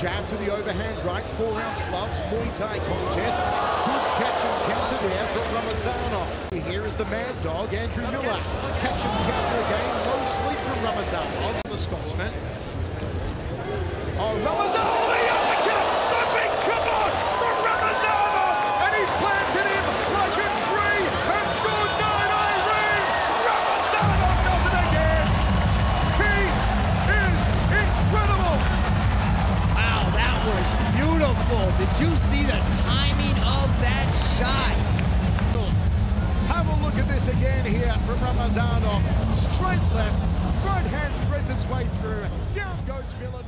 Jab to the overhand right, four ounce gloves, Muay Thai contest. Good catch and counter there from Ramazanov. Here is the mad dog, Andrew Miller. Catch and counter again, no sleep from Ramazanov, on the Scotsman. Oh, Ramazanov, beautiful. Did you see the timing of that shot? Have a look at this again here from Ramazanov. Straight left, right hand threads its way through. Down goes Miller,